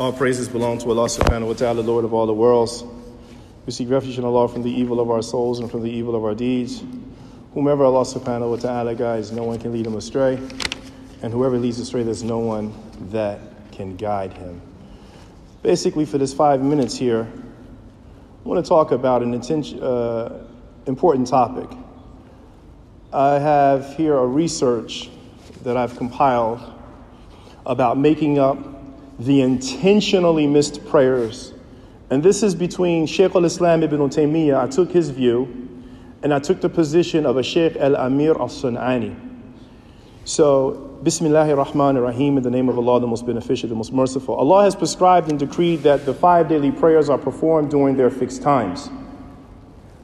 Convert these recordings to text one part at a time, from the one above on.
All praises belong to Allah subhanahu wa ta'ala, Lord of all the worlds. We seek refuge in Allah from the evil of our souls and from the evil of our deeds. Whomever Allah subhanahu wa ta'ala guides, no one can lead him astray. And whoever leads astray, there's no one that can guide him. Basically, for this five minutes here, I want to talk about an uh, important topic. I have here a research that I've compiled about making up the intentionally missed prayers. And this is between Sheikh al Islam ibn Taymiyyah. I took his view, and I took the position of a Sheikh al Amir al San'ani. So, Bismillahir Rahmanir Rahim, in the name of Allah, the most beneficent, the most merciful. Allah has prescribed and decreed that the five daily prayers are performed during their fixed times.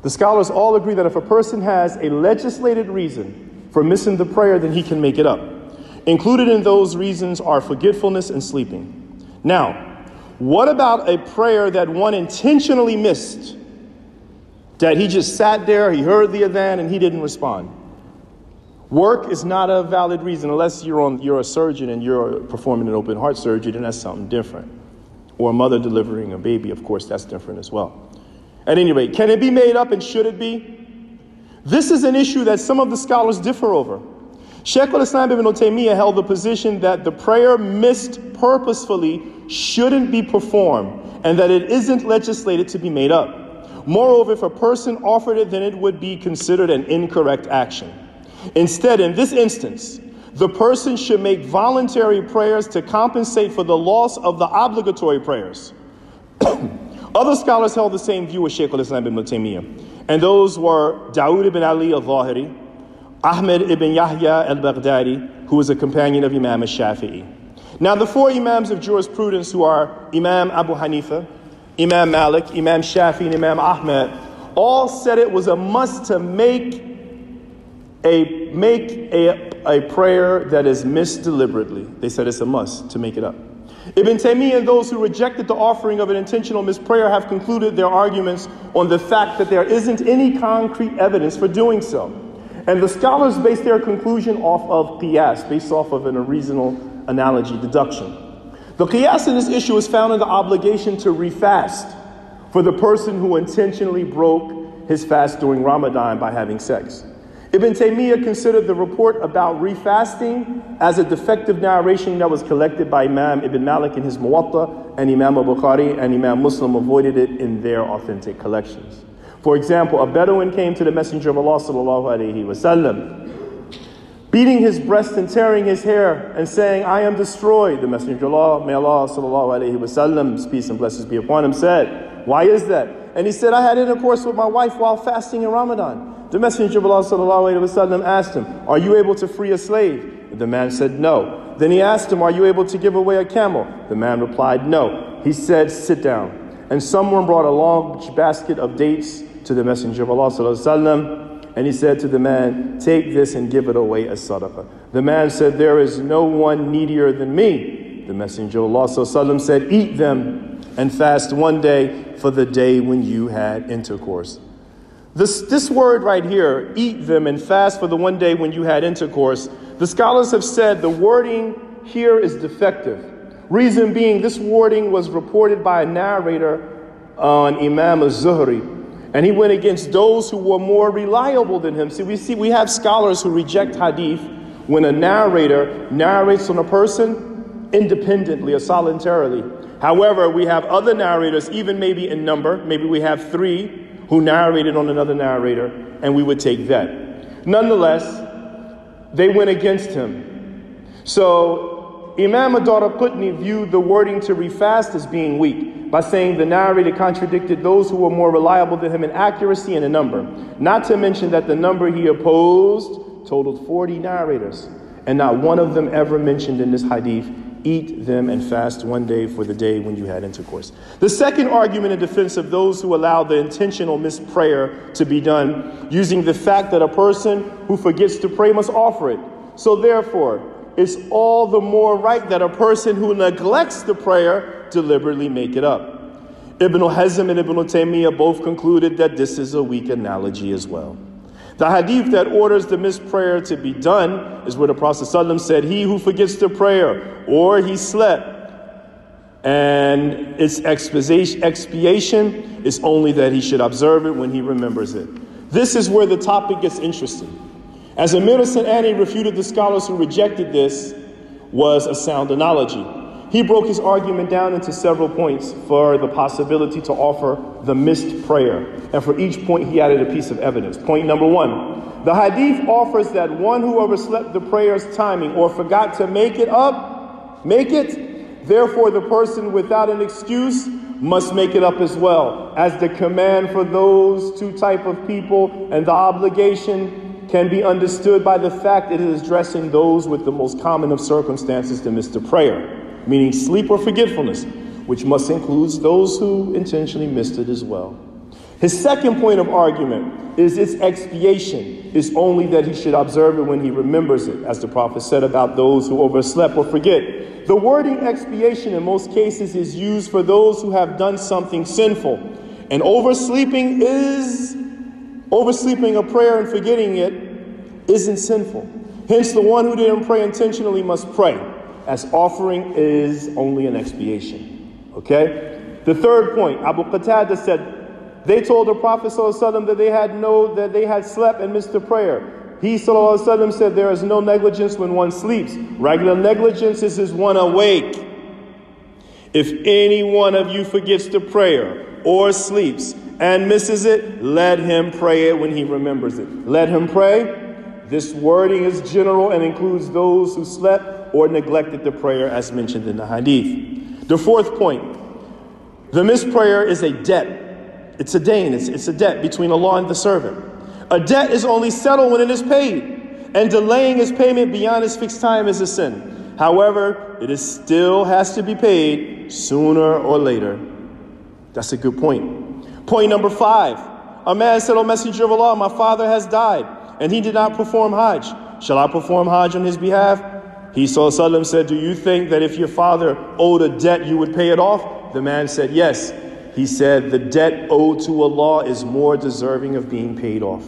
The scholars all agree that if a person has a legislated reason for missing the prayer, then he can make it up. Included in those reasons are forgetfulness and sleeping. Now, what about a prayer that one intentionally missed? That he just sat there, he heard the adhan, and he didn't respond. Work is not a valid reason unless you're, on, you're a surgeon and you're performing an open heart surgery, then that's something different. Or a mother delivering a baby, of course, that's different as well. At any rate, can it be made up and should it be? This is an issue that some of the scholars differ over. Sheikh al-Islam ibn Taymiyyah held the position that the prayer missed purposefully shouldn't be performed and that it isn't legislated to be made up. Moreover, if a person offered it, then it would be considered an incorrect action. Instead, in this instance, the person should make voluntary prayers to compensate for the loss of the obligatory prayers. Other scholars held the same view as Shaykh al-Islam ibn Taymiyyah, and those were Dawood ibn Ali al-Zahiri, Ahmed ibn Yahya al Baghdadi, who was a companion of Imam al Shafi'i. Now, the four Imams of jurisprudence, who are Imam Abu Hanifa, Imam Malik, Imam Shafi, and Imam Ahmed, all said it was a must to make a, make a, a prayer that is missed deliberately. They said it's a must to make it up. Ibn Taymiyyah and those who rejected the offering of an intentional missed prayer have concluded their arguments on the fact that there isn't any concrete evidence for doing so. And the scholars base their conclusion off of qiyas, based off of an reasonable analogy, deduction. The qiyas in this issue is found in the obligation to refast for the person who intentionally broke his fast during Ramadan by having sex. Ibn Taymiyyah considered the report about refasting as a defective narration that was collected by Imam Ibn Malik in his Muwatta, and Imam Bukhari and Imam Muslim avoided it in their authentic collections. For example, a Bedouin came to the Messenger of Allah sallallahu alaihi wasallam, beating his breast and tearing his hair and saying, I am destroyed. The Messenger of Allah, may Allah sallallahu peace and blessings be upon him, said, Why is that? And he said, I had intercourse with my wife while fasting in Ramadan. The Messenger of Allah sallallahu alaihi wasallam asked him, Are you able to free a slave? The man said, No. Then he asked him, Are you able to give away a camel? The man replied, No. He said, Sit down. And someone brought a large basket of dates to the Messenger of Allah وسلم, and he said to the man, Take this and give it away as sadaqah. The man said, There is no one needier than me. The Messenger of Allah وسلم, said, Eat them and fast one day for the day when you had intercourse. This, this word right here, eat them and fast for the one day when you had intercourse, the scholars have said the wording here is defective. Reason being, this wording was reported by a narrator on Imam az-Zuhri, and he went against those who were more reliable than him. See, we see we have scholars who reject hadith when a narrator narrates on a person independently or solitarily. However, we have other narrators, even maybe in number, maybe we have three who narrated on another narrator, and we would take that. Nonetheless, they went against him. So Imam Ad-Daraqutni viewed the wording to refast as being weak by saying the narrator contradicted those who were more reliable than him in accuracy and in number. Not to mention that the number he opposed totaled 40 narrators, and not one of them ever mentioned in this hadith eat them and fast one day for the day when you had intercourse. The second argument in defense of those who allow the intentional missed prayer to be done using the fact that a person who forgets to pray must offer it. So therefore, it's all the more right that a person who neglects the prayer deliberately make it up. Ibn Hazm and Ibn Taymiyyah both concluded that this is a weak analogy as well. The hadith that orders the missed prayer to be done is where the Prophet ﷺ said, He who forgets the prayer or he slept And its expiation is only that he should observe it when he remembers it. This is where the topic gets interesting. As a Amir Ani refuted the scholars who rejected this was a sound analogy. He broke his argument down into several points for the possibility to offer the missed prayer. And for each point, he added a piece of evidence. Point number one the hadith offers that one who overslept the prayer's timing or forgot to make it up, make it. Therefore, the person without an excuse must make it up as well, as the command for those two type of people and the obligation can be understood by the fact it is addressing those with the most common of circumstances to miss the prayer meaning sleep or forgetfulness, which must include those who intentionally missed it as well. His second point of argument is its expiation is only that he should observe it when he remembers it, as the prophet said about those who overslept or forget. The wording expiation in most cases is used for those who have done something sinful. And oversleeping is oversleeping a prayer and forgetting it isn't sinful. Hence, the one who didn't pray intentionally must pray as offering is only an expiation. Okay? The third point, Abu Qatada said, they told the Prophet that they had no that they had slept and missed the prayer. He said there is no negligence when one sleeps. Regular negligence is as one awake. If any one of you forgets the prayer or sleeps and misses it, let him pray it when he remembers it. Let him pray. This wording is general and includes those who slept or neglected the prayer as mentioned in the hadith. The fourth point the missed prayer is a debt. It's a dain, it's, it's a debt between Allah and the servant. A debt is only settled when it is paid, and delaying its payment beyond its fixed time is a sin. However, it is still has to be paid sooner or later. That's a good point. Point number five a man said, O Messenger of Allah, my father has died, and he did not perform Hajj. Shall I perform Hajj on his behalf? He وسلم, said, Do you think that if your father owed a debt, you would pay it off? The man said, Yes. He said, The debt owed to Allah is more deserving of being paid off.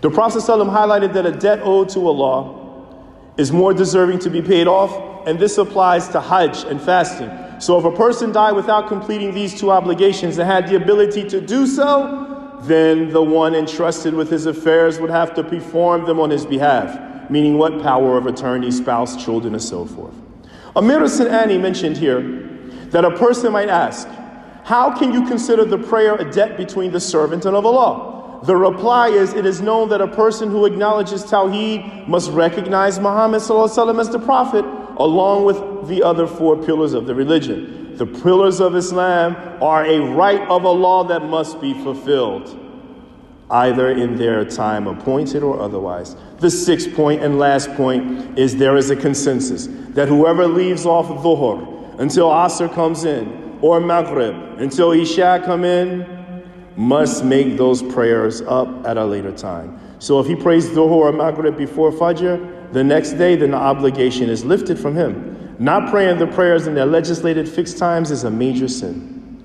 The Prophet ﷺ highlighted that a debt owed to Allah is more deserving to be paid off, and this applies to Hajj and fasting. So if a person died without completing these two obligations and had the ability to do so, then the one entrusted with his affairs would have to perform them on his behalf meaning what power of attorney, spouse, children, and so forth. Amir Annie mentioned here that a person might ask, How can you consider the prayer a debt between the servant and of Allah? The reply is, It is known that a person who acknowledges Tawheed must recognize Muhammad as the Prophet, along with the other four pillars of the religion. The pillars of Islam are a right of Allah that must be fulfilled either in their time appointed or otherwise. The sixth point and last point is there is a consensus that whoever leaves off Dhuhr until Asr comes in, or Maghrib until Isha come in, must make those prayers up at a later time. So if he prays Dhuhr or Maghrib before Fajr, the next day, then the obligation is lifted from him. Not praying the prayers in their legislated fixed times is a major sin.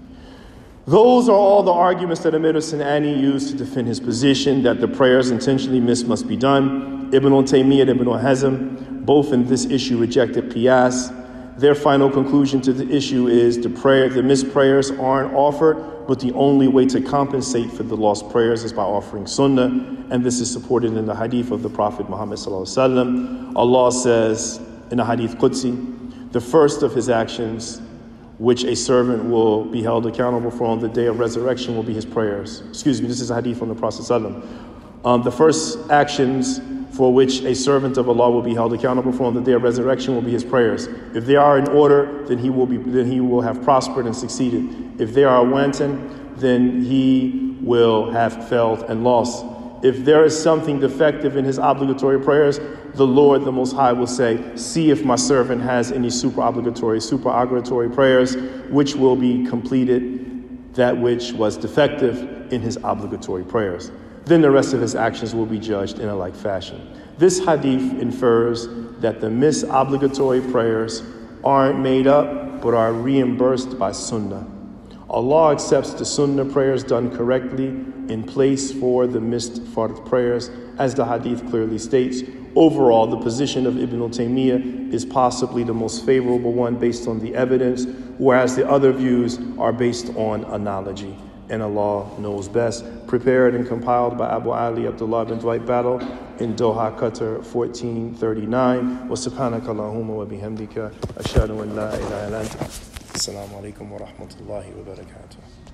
Those are all the arguments that Amir Sanani used to defend his position that the prayers intentionally missed must be done. Ibn al-Taymiyyah and Ibn al-Hazm, both in this issue, rejected qiyas. Their final conclusion to the issue is the prayer, the missed prayers aren't offered, but the only way to compensate for the lost prayers is by offering sunnah, and this is supported in the hadith of the Prophet Muhammad Allah says in the hadith Qudsi, the first of his actions which a servant will be held accountable for on the day of resurrection will be his prayers. Excuse me, this is a hadith from the Prophet. Um, the first actions for which a servant of Allah will be held accountable for on the day of resurrection will be his prayers. If they are in order, then he will be then he will have prospered and succeeded. If they are wanton, then he will have failed and lost. If there is something defective in his obligatory prayers, the Lord, the Most High, will say, See if my servant has any super obligatory, super obligatory prayers, which will be completed that which was defective in his obligatory prayers. Then the rest of his actions will be judged in a like fashion. This hadith infers that the misobligatory prayers aren't made up but are reimbursed by sunnah. Allah accepts the sunnah prayers done correctly in place for the missed fard prayers, as the hadith clearly states, overall, the position of Ibn Taymiyyah is possibly the most favorable one based on the evidence, whereas the other views are based on analogy. And Allah knows best. Prepared and compiled by Abu Aaliyah Abdullah bin Dwight Battle in Doha, Qatar, 1439. Wa subhanaka wa bihamdika. Ashhadu an la ilaha illa anta. Alaikum wa rahmatullahi wa barakatuh.